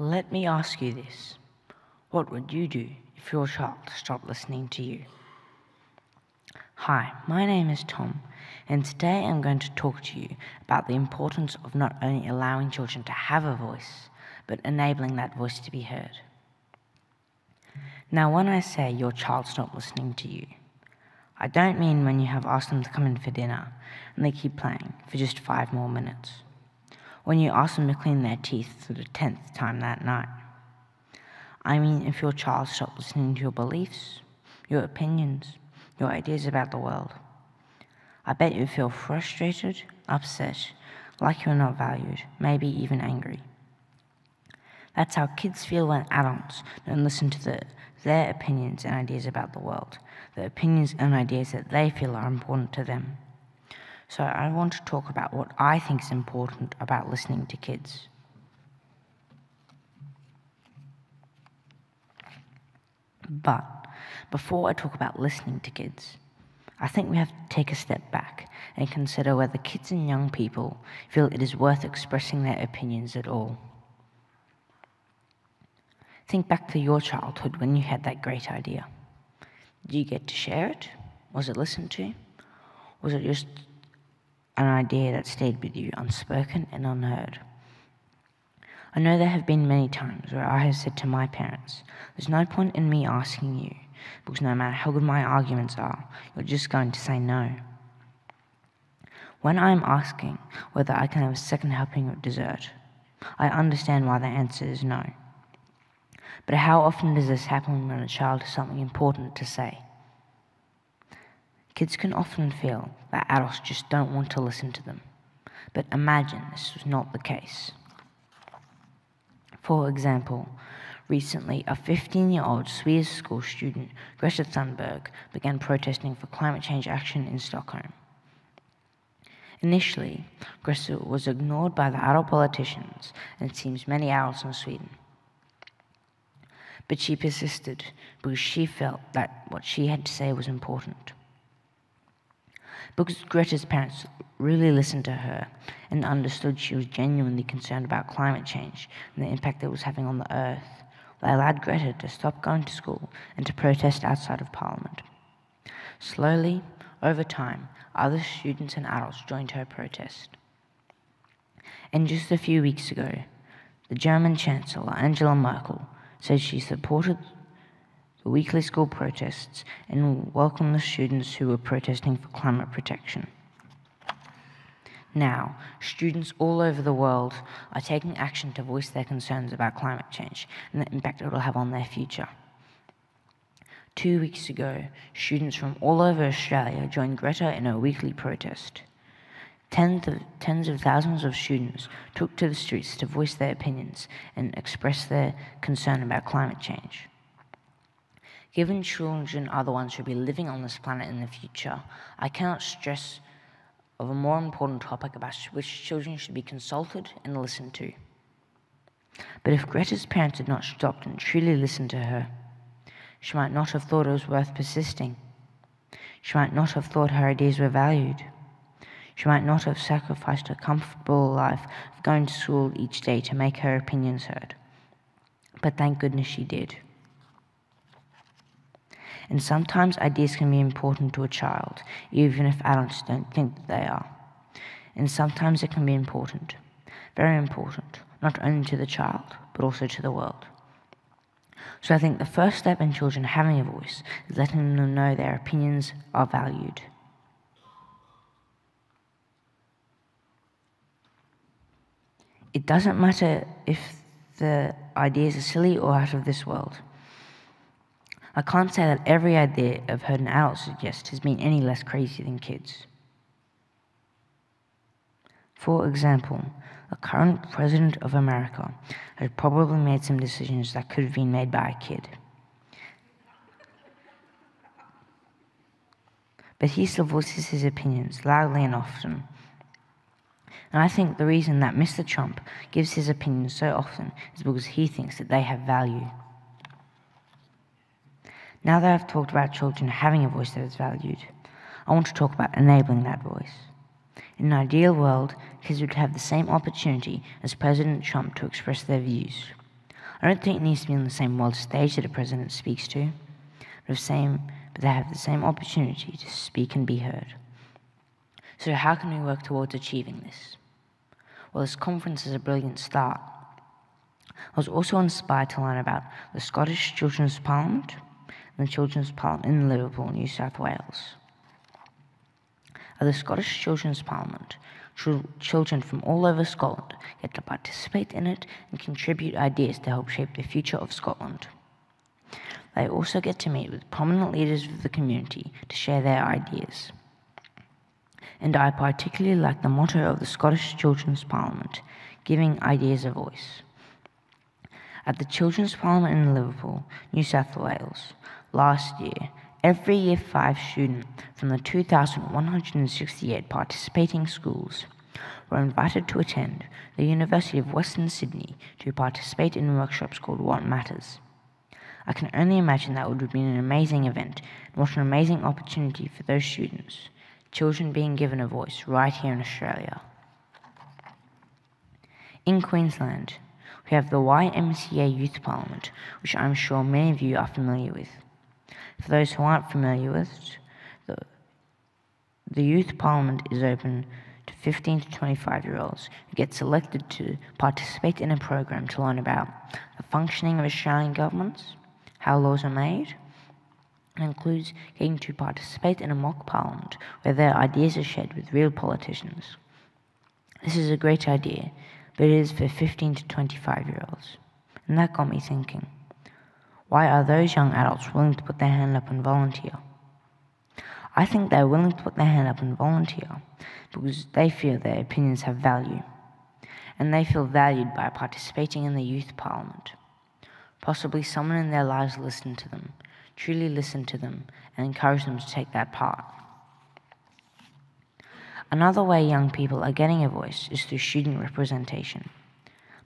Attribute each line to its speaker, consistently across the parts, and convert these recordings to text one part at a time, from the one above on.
Speaker 1: Let me ask you this What would you do if your child stopped listening to you? Hi, my name is Tom, and today I'm going to talk to you about the importance of not only allowing children to have a voice, but enabling that voice to be heard. Now, when I say your child stopped listening to you, I don't mean when you have asked them to come in for dinner and they keep playing for just five more minutes. When you ask them to clean their teeth for the tenth time that night. I mean, if your child stopped listening to your beliefs, your opinions, your ideas about the world. I bet you feel frustrated, upset, like you're not valued, maybe even angry. That's how kids feel when adults don't listen to the, their opinions and ideas about the world, the opinions and ideas that they feel are important to them. So I want to talk about what I think is important about listening to kids. But before I talk about listening to kids, I think we have to take a step back and consider whether kids and young people feel it is worth expressing their opinions at all. Think back to your childhood when you had that great idea. Did you get to share it? Was it listened to? Was it just an idea that stayed with you unspoken and unheard? I know there have been many times where I have said to my parents, There's no point in me asking you, because no matter how good my arguments are, you're just going to say no. When I am asking whether I can have a second helping of dessert, I understand why the answer is no. But how often does this happen when a child has something important to say? Kids can often feel that adults just don't want to listen to them. But imagine this was not the case. For example, recently a 15 year old Swedish school student, Greta Thunberg, began protesting for climate change action in Stockholm. Initially, Greta was ignored by the adult politicians, and it seems many adults in Sweden. But she persisted because she felt that what she had to say was important. Because Greta's parents really listened to her and understood she was genuinely concerned about climate change and the impact it was having on the earth, they allowed Greta to stop going to school and to protest outside of Parliament. Slowly, over time, other students and adults joined her protest. And just a few weeks ago, the German Chancellor Angela Merkel said she supported the weekly school protests and welcomed the students who were protesting for climate protection. Now, students all over the world are taking action to voice their concerns about climate change and the impact it will have on their future. Two weeks ago, students from all over Australia joined Greta in a weekly protest. Tens of, tens of thousands of students took to the streets to voice their opinions and express their concern about climate change. Given children are the ones who will be living on this planet in the future, I cannot stress of a more important topic about which children should be consulted and listened to. But if Greta's parents had not stopped and truly listened to her, she might not have thought it was worth persisting. She might not have thought her ideas were valued. She might not have sacrificed a comfortable life of going to school each day to make her opinions heard. But thank goodness she did. And sometimes ideas can be important to a child, even if adults don't think they are. And sometimes it can be important, very important, not only to the child, but also to the world. So I think the first step in children having a voice is letting them know their opinions are valued. It doesn't matter if the ideas are silly or out of this world. I can't say that every idea I've heard an adult suggest has been any less crazy than kids. For example, the current president of America has probably made some decisions that could have been made by a kid. But he still voices his opinions loudly and often. And I think the reason that Mr. Trump gives his opinions so often is because he thinks that they have value. Now that I've talked about children having a voice that is valued, I want to talk about enabling that voice. In an ideal world, kids would have the same opportunity as President Trump to express their views. I don't think it needs to be on the same world stage that a president speaks to, but, same, but they have the same opportunity to speak and be heard. So, how can we work towards achieving this? Well, this conference is a brilliant start. I was also inspired to learn about the Scottish Children's Parliament the Children's Parliament in Liverpool, New South Wales. At the Scottish Children's Parliament, children from all over Scotland get to participate in it and contribute ideas to help shape the future of Scotland. They also get to meet with prominent leaders of the community to share their ideas. And I particularly like the motto of the Scottish Children's Parliament, giving ideas a voice. At the Children's Parliament in Liverpool, New South Wales, last year, every Year 5 student from the 2,168 participating schools were invited to attend the University of Western Sydney to participate in workshops called What Matters. I can only imagine that would have been an amazing event and what an amazing opportunity for those students, children being given a voice right here in Australia. In Queensland, we have the YMCA Youth Parliament, which I'm sure many of you are familiar with. For those who aren't familiar with it, the, the Youth Parliament is open to 15 to 25 year olds who get selected to participate in a program to learn about the functioning of Australian governments, how laws are made, and includes getting to participate in a mock parliament where their ideas are shared with real politicians. This is a great idea, but it is for 15 to 25 year olds. And that got me thinking. Why are those young adults willing to put their hand up and volunteer? I think they're willing to put their hand up and volunteer because they feel their opinions have value, and they feel valued by participating in the youth parliament. Possibly someone in their lives listened to them, truly listened to them, and encouraged them to take that part. Another way young people are getting a voice is through student representation.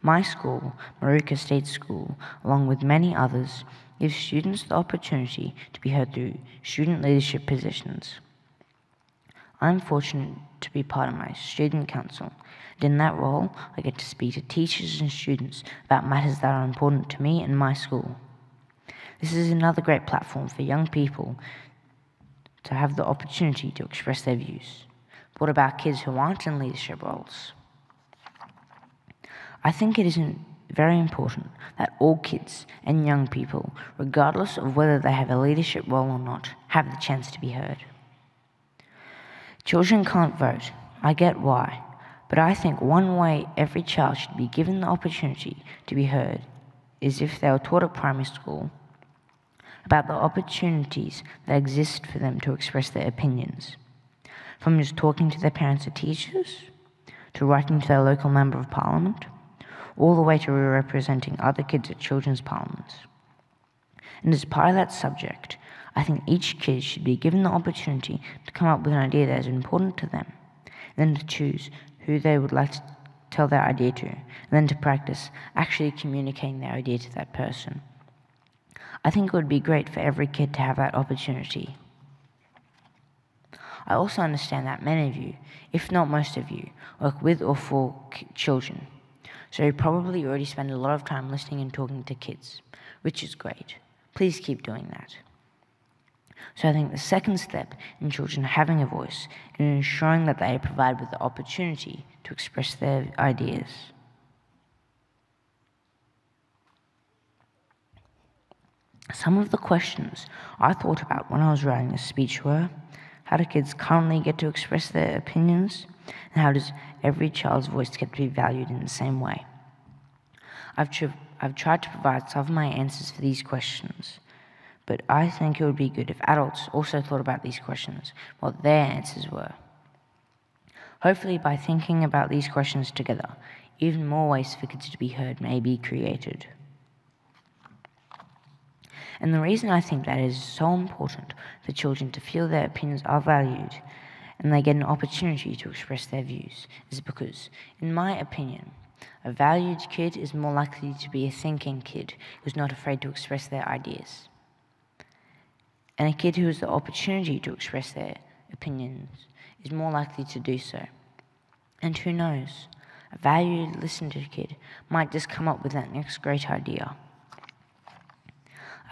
Speaker 1: My school, Moorooka State School, along with many others, gives students the opportunity to be heard through student leadership positions. I'm fortunate to be part of my student council, and in that role, I get to speak to teachers and students about matters that are important to me and my school. This is another great platform for young people to have the opportunity to express their views. What about kids who aren't in leadership roles? I think it isn't very important that all kids and young people, regardless of whether they have a leadership role or not, have the chance to be heard. Children can't vote. I get why. But I think one way every child should be given the opportunity to be heard is if they are taught at primary school about the opportunities that exist for them to express their opinions. From just talking to their parents or teachers, to writing to their local member of parliament, all the way to representing other kids at children's parliaments. And as part of that subject, I think each kid should be given the opportunity to come up with an idea that is important to them, then to choose who they would like to tell their idea to, and then to practice actually communicating their idea to that person. I think it would be great for every kid to have that opportunity. I also understand that many of you, if not most of you, work with or for children. So you probably already spend a lot of time listening and talking to kids, which is great. Please keep doing that. So I think the second step in children having a voice is ensuring that they are provided with the opportunity to express their ideas. Some of the questions I thought about when I was writing this speech were how do kids currently get to express their opinions? And how does every child's voice get to be valued in the same way? I've, tr- I've tried to provide some of my answers for these questions, but I think it would be good if adults also thought about these questions, what their answers were. Hopefully, by thinking about these questions together, even more ways for kids to be heard may be created. And the reason I think that is so important for children to feel their opinions are valued and they get an opportunity to express their views is because, in my opinion, a valued kid is more likely to be a thinking kid who's not afraid to express their ideas. And a kid who has the opportunity to express their opinions is more likely to do so. And who knows, A valued listener kid might just come up with that next great idea.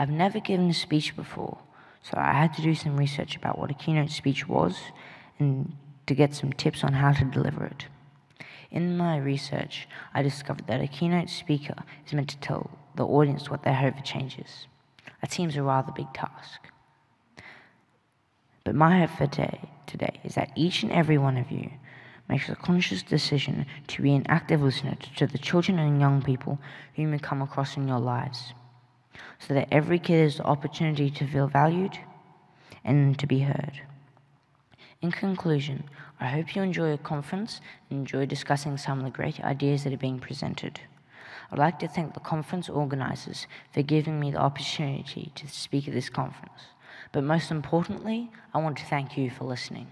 Speaker 1: I've never given a speech before, so I had to do some research about what a keynote speech was and to get some tips on how to deliver it. In my research, I discovered that a keynote speaker is meant to tell the audience what they hope for changes. That seems a rather big task. But my hope for today, today is that each and every one of you makes a conscious decision to be an active listener to the children and young people whom you come across in your lives, so that every kid has the opportunity to feel valued and to be heard. In conclusion, I hope you enjoy your conference and enjoy discussing some of the great ideas that are being presented. I'd like to thank the conference organisers for giving me the opportunity to speak at this conference. But most importantly, I want to thank you for listening.